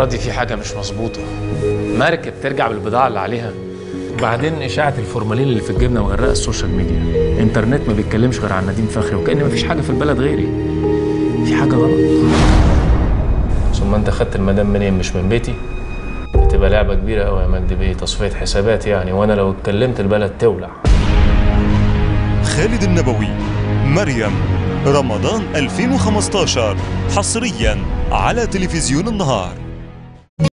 المرة دي في حاجة مش مظبوطة. مركب ترجع بالبضاعة اللي عليها. وبعدين إشاعة الفورمالين اللي في الجبنة مغرقة ال social media. انترنت ما بيتكلمش غير عن نديم فخري وكأن مفيش حاجة في البلد غيري. في حاجة غلط. ثم أنت خدت المدام منين؟ مش من بيتي؟ تبقى لعبة كبيرة قوي يا مجدي بيه تصفية حسابات يعني وأنا لو اتكلمت البلد تولع. خالد النبوي مريم رمضان 2015 حصريا على تلفزيون النهار.